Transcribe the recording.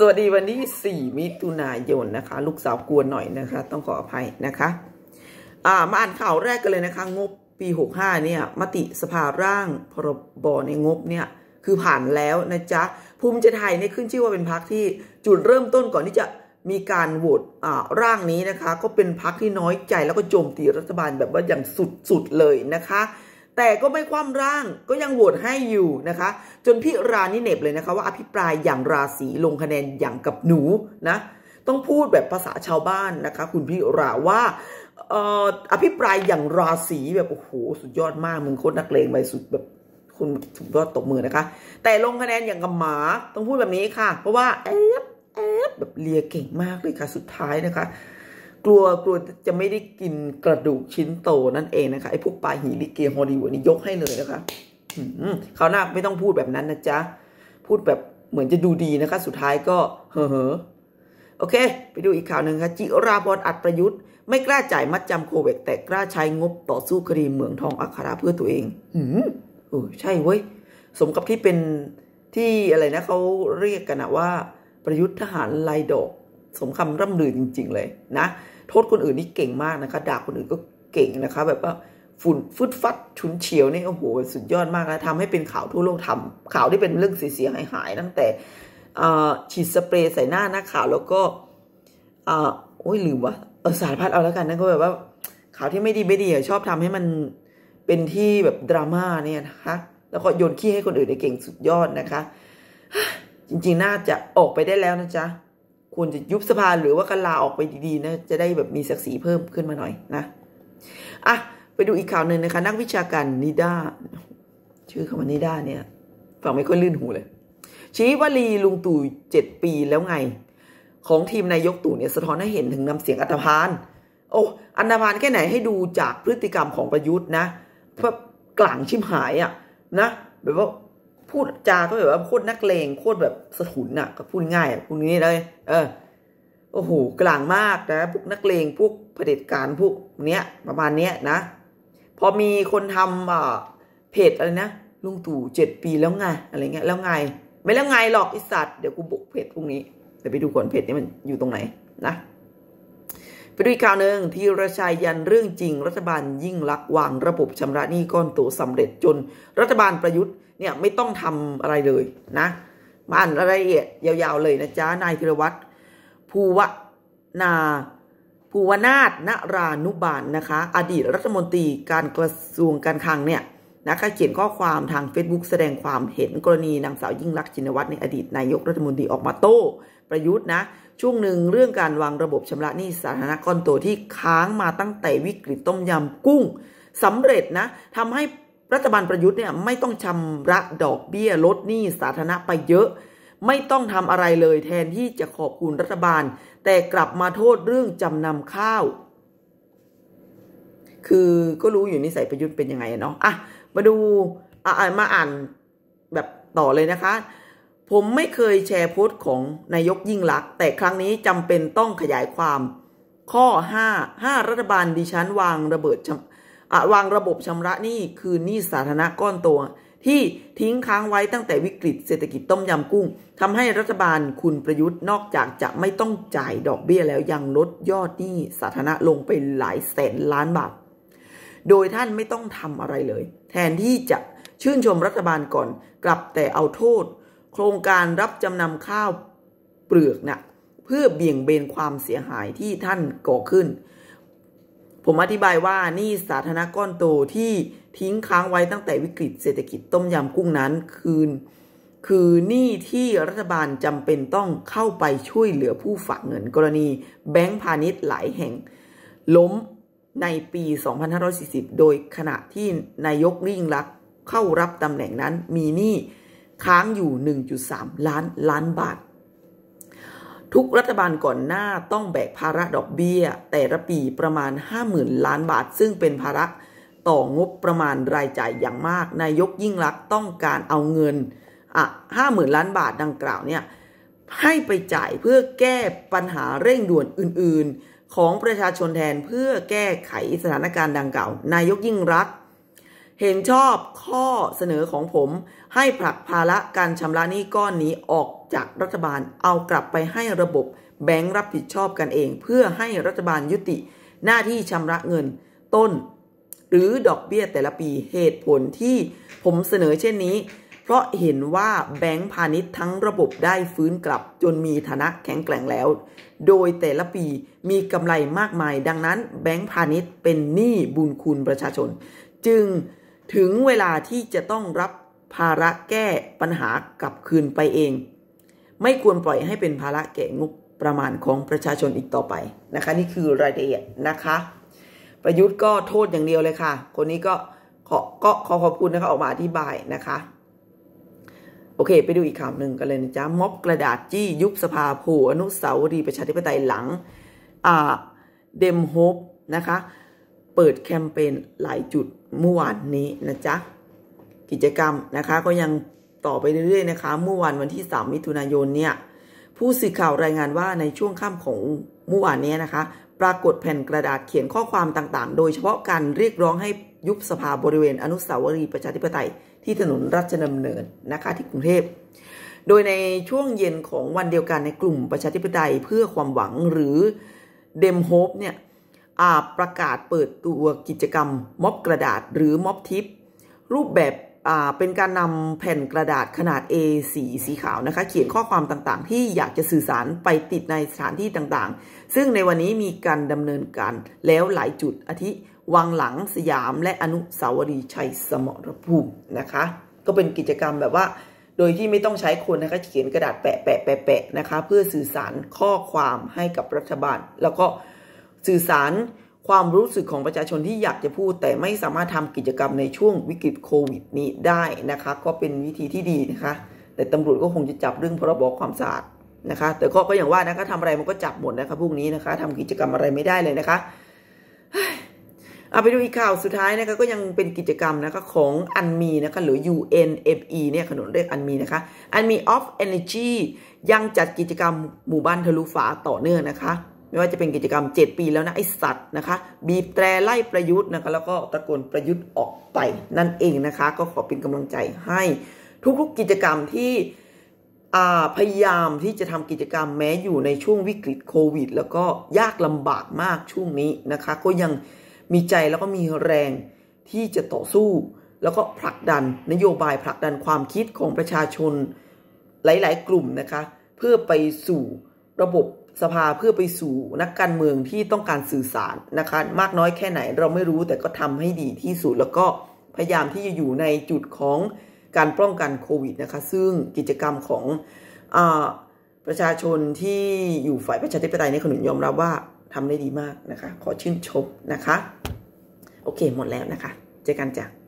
สวัสดีวันที่ 4 มิถุนายนนะคะ ลูกสาวกวนหน่อยนะคะ ต้องขออภัยนะคะอ่ามาอ่านข่าวแรกกันเลยนะคะ งบปี 65 เนี่ย มติสภาร่างพรบในงบเนี่ย คือผ่านแล้วนะจ๊ะ ภูมิใจไทยเนี่ยขึ้นชื่อว่าเป็นพักที่จุดเริ่มต้นก่อนที่จะมีการโหวตอ่าร่างนี้นะคะ ก็เป็นพักที่น้อยใจแล้วก็โจมตีรัฐบาลแบบว่าอย่างสุดๆเลยนะคะ แต่ก็ไม่คว่ำร่างก็ยังโหวตให้อยู่นะคะ จนพี่รานี่เหน็บเลยนะคะว่าอภิปรายอย่างราศีลงคะแนนอย่างกับหนูนะต้องพูดแบบภาษาชาวบ้านนะคะ คุณพี่ราว่าเอ่ออภิปรายอย่างราศีแบบโอ้โหสุดยอดมากมึงโคตรนักเลงไปสุดแบบคุณสุดยอดตบมือนะคะ แต่ลงคะแนนอย่างกับหมาต้องพูดแบบนี้ค่ะ เพราะว่าแอบแอบแบบเลียเก่งมากเลยค่ะ สุดท้ายนะคะ กลัวกลัวจะไม่ได้กินกระดูกชิ้นโตนั่นเองนะคะไอ้พวกปลาหีลิเกฮอลลีวูดนี่ยกให้เลยนะคะคราวหน้าไม่ต้องพูดแบบนั้นนะจ๊ะ พูดแบบเหมือนจะดูดีนะคะ สุดท้ายก็เฮ้อโอเค ไปดูอีกข่าวหนึ่งค่ะจิราพรอัดประยุทธ์ ไม่กล้าจ่ายมัดจำโควิดแต่กล้าใช้งบต่อสู้คดีเหมืองทองอัคราเพื่อตัวเองหืมเออใช่เว้ย สมกับที่เป็นที่อะไรนะเขาเรียกกันนะว่า ประยุทธ์ทหารลายดอก สมคำร่ำลือจริง ๆ เลยนะ โทษคนอื่นนี่เก่งมากนะคะด่าคนอื่นก็เก่งนะคะ แบบว่าฝุ่นฟึดฟัดฉุนเฉียวนี่โอ้โหสุดยอดมากนะทำให้เป็นข่าวทั่วโลกทำข่าวที่เป็นเรื่องเสียหายหายตั้งแต่ฉีดสเปรย์ใส่หน้านักข่าวแล้วก็อโอ้ยลืมวะเออสารพัดเอาแล้วกันนะก็แบบว่าข่าวที่ไม่ดีไม่ดีชอบทำให้มันเป็นที่แบบดราม่าเนี่ยนะคะแล้วก็โยนขี้ให้คนอื่นได้เก่งสุดยอดนะคะ จริงๆน่าจะออกไปได้แล้วนะจ๊ะ ควรจะยุบสภาหรือว่ากันลาออกไปดีๆนะจะได้แบบมีศักดิ์ศรีเพิ่มขึ้นมาหน่อยนะอะไปดูอีกข่าวหนึ่งนะคะ นักวิชาการนิด้าชื่อคำว่านิด้าเนี่ยฟังไม่ค่อยลื่นหูเลย ชี้ว่าลีลุงตู่เจ็ดปีแล้วไง ของทีมนายกตู่เนี่ยสะท้อนให้เห็นถึงน้ำเสียงอัตภาน โอ้อันธพาลแค่ไหนให้ดูจากพฤติกรรมของประยุทธ์นะเพื่อกลางชิมหายอะ่ะนะแบบว่า พูดจาก็แบบว่าโคตรนักเลงโคตรแบบสะทุนอะ่ะก็พูดง่ายอะพูดงี้เลย เออโอ้โหกลางมากนะพวกนักเลงพวกเผด็จการพวกเนี้ย ประมาณเนี้ยนะ พอมีคนทำอ่าเพจอะไรนะลุงตู่เจ็ดปีแล้วไงอะไรเงี้ยแล้วไง ไม่แล้วไงหรอกไอสัตว์เดี๋ยวกูบุกเพจพวกนี้เดี๋ยวไปดูก่อนเพจนี้มันอยู่ตรงไหนนะไปดูอีกข่าวหนึ่งที่ระชายยันเรื่องจริง รัฐบาลยิ่งลักษณ์วางระบบชำระหนี้ก้อนโตสำเร็จจน รัฐบาลประยุทธ์ เนี่ยไม่ต้องทำอะไรเลยนะมาอ่านรายละเอียดยาวๆเลยนะจ๊ะนายธีรวัตรภูวนาภูวนาถนรานุบาลนนะคะ อดีตรัฐมนตรีการกระทรวงการคลังเนี่ยนะคะเขียนข้อความทาง Facebook แสดงความเห็นกรณีนางสาวยิ่งลักชินวัตรในอดีตนายกรัฐมนตรีออกมาโต้ ประยุทธ์นะ ช่วงหนึ่งเรื่องการวางระบบชำระหนี้สาธารณะก้อนโตที่ค้างมาตั้งแต่วิกฤตต้มยำกุ้งสำเร็จนะทำให้ รัฐบาลประยุทธ์เนี่ยไม่ต้องชำระดอกเบี้ยลดหนี้สาธารณะไปเยอะ ไม่ต้องทำอะไรเลยแทนที่จะขอบคุณรัฐบาล แต่กลับมาโทษเรื่องจำนำข้าว คือก็รู้อยู่นิสัยประยุทธ์เป็นยังไงเนาะอะมาดูอะมาอ่านแบบต่อเลยนะคะผมไม่เคยแชร์โพสต์ของนายกยิ่งลักษณ์แต่ครั้งนี้จำเป็นต้องขยายความ ข้อ 5 5 รัฐบาลดิฉันวางระเบิด วางระบบชำระหนี้คืนหนี้สาธารณะก้อนโตที่ทิ้งค้างไว้ตั้งแต่วิกฤตเศรษฐกิจต้มยำกุ้งทำให้รัฐบาลคุณประยุทธ์นอกจากจะไม่ต้องจ่ายดอกเบี้ยแล้วยังลดยอดหนี้สาธารณะลงไปหลายแสนล้านบาท โดยท่านไม่ต้องทำอะไรเลย แทนที่จะชื่นชมรัฐบาลก่อน กลับแต่เอาโทษ โครงการรับจำนำข้าวเปลือกนะ่ะเพื่อเบี่ยงเบนความเสียหายที่ท่านก่อขึ้น ผมอธิบายว่านี่สาธารณก้อนโตที่ทิ้งค้างไว้ตั้งแต่วิกฤตเศรษฐกิจต้มยำกุ้งนั้น คืน คือหนี้ที่รัฐบาลจำเป็นต้องเข้าไปช่วยเหลือผู้ฝากเงินกรณีแบงก์พาณิชย์หลายแห่ง ล้มในปี 2540 โดยขณะที่นายกริ่งลักษ์เข้ารับตำแหน่งนั้นมีหนี้ค้างอยู่ 1.3 ล้านล้านบาท ทุกรัฐบาลก่อนหน้าต้องแบกภาระดอกเบี้ย แต่ละปีประมาณ 50,000 ล้านบาท ซึ่งเป็นภาระต่องบประมาณรายจ่ายอย่างมาก นายกยิ่งรักต้องการเอาเงินอะห้าหมื่นล้านบาทดังกล่าวเนี่ยให้ไปจ่ายเพื่อแก้ปัญหาเร่งด่วนอื่น ๆ ของประชาชนแทนเพื่อแก้ไขสถานการณ์ดังกล่าว นายกยิ่งรัก เห็นชอบข้อเสนอของผม ให้ผลักภาระการชำระหนี้ก้อนนี้ออกจากรัฐบาลเอากลับไปให้ระบบแบงค์รับผิดชอบกันเอง เพื่อให้รัฐบาลยุติหน้าที่ชำระเงิน ต้น หรือดอกเบี้ยแต่ละปีเหตุผลที่ผมเสนอเช่นนี้ เพราะเห็นว่าแบงก์พาณิชย์ทั้งระบบได้ฟื้นกลับจนมีฐานะแข็งแกร่งแล้ว โดยแต่ละปีมีกำไรมากมาย ดังนั้น แบงก์พาณิชย์เป็นหนี้บุญคุณประชาชน จึง ถึงเวลาที่จะต้องรับภาระแก้ปัญหากลับคืนไปเอง ไม่ควรปล่อยให้เป็นภาระแก่งบประมาณของประชาชนอีกต่อไปนะคะ นี่คือรายละเอียดนะคะ ประยุทธ์ก็โทษอย่างเดียวเลยค่ะ คนนี้ก็ขอก็ขอขอบคุณนะคะออกมาอธิบายนะคะ โอเค ไปดูอีกข่าวหนึ่งกันเลยนะจ๊ะม็อบกระดาษจี้ยุบสภาผูอนุสาวรีย์ประชาธิปไตยหลังอ่าเดมโฮปนะคะ เปิดแคมเปญหลายจุดเมื่อวานนี้นะจ๊ะ กิจกรรมนะคะก็ยังต่อไปเรื่อยๆนะคะ เมื่อวันวันที่ 3 มิถุนายนเนี่ยผู้สื่อข่าวรายงานว่าในช่วงค่ำของเมื่อวานนี้นะคะ ปรากฏแผ่นกระดาษเขียนข้อความต่างๆ โดยเฉพาะการเรียกร้องให้ยุบสภาบริเวณอนุสาวรีย์ประชาธิปไตย ที่ถนนรัชดำเนินนะคะที่กรุงเทพโดยในช่วงเย็นของวันเดียวกันในกลุ่มประชาธิปไตยเพื่อความหวังหรือ DemHope เนี่ย ประกาศเปิดตัวกิจกรรมม็อบกระดาษหรือม็อบทิป รูปแบบเป็นการนำแผ่นกระดาษขนาด A4 สีขาวนะคะ เขียนข้อความต่างๆ ที่อยากจะสื่อสารไปติดในสถานที่ต่างๆ ซึ่งในวันนี้มีการดำเนินการแล้วหลายจุดอาทิวังหลังสยามและอนุสาวรีย์ชัยสมรภูมินะคะ ก็เป็นกิจกรรมแบบว่า โดยที่ไม่ต้องใช้คนนะคะเขียนกระดาษแปะแปะแปะแปะนะคะ เพื่อสื่อสารข้อความให้กับรัฐบาล แล้วก็ สื่อสารความรู้สึกของประชาชนที่อยากจะพูด แต่ไม่สามารถทำกิจกรรมในช่วงวิกฤตโควิดนี้ได้นะคะ ก็เป็นวิธีที่ดีนะคะ แต่ตำรวจก็คงจะจับเรื่องพรบความสะอาดนะคะ แต่ก็ก็อย่างว่านะคะทำอะไรมันก็จับหมดนะคะพวกนี้นะคะทำกิจกรรมอะไรไม่ได้เลยนะคะเอาไปดูอีกข่าวสุดท้ายนะคะก็ยังเป็นกิจกรรมนะคะของอันมีนะคะหรือ UNFE เนี่ยขนมเรียกอันมีนะคะอันมี of Energy ยังจัดกิจกรรมหมู่บ้านทะลุฟ้าต่อเนื่องนะคะ ไม่ว่าจะเป็นกิจกรรม 7 ปีแล้วนะไอสัตว์นะคะบีบแตรไล่ประยุทธ์นะคะแล้วก็ตะโกนประยุทธ์ออกไปนั่นเองนะคะ ก็ขอเป็นกำลังใจให้ทุกๆกิจกรรมที่พยายามที่จะทำกิจกรรมแม้อยู่ในช่วงวิกฤตโควิด แล้วก็ยากลำบากมากช่วงนี้นะคะ ก็ยังมีใจแล้วก็มีแรงที่จะต่อสู้ แล้วก็ผลักดันนโยบายผลักดันความคิดของประชาชนหลาย ๆ กลุ่มนะคะ เพื่อไปสู่ระบบ สภาเพื่อไปสู่นักการเมืองที่ต้องการสื่อสารนะคะ มากน้อยแค่ไหนเราไม่รู้แต่ก็ทำให้ดีที่สุด แล้วก็พยายามที่จะอยู่ในจุดของการป้องกันโควิดนะคะ ซึ่งกิจกรรมของอประชาชนที่อยู่ฝ่ายประชาธิปไตยในขนุนยอมรับว่าทำได้ดีมากนะคะ ขอชื่นชมนะคะ โอเคหมดแล้วนะคะ เจอกันจ้ะ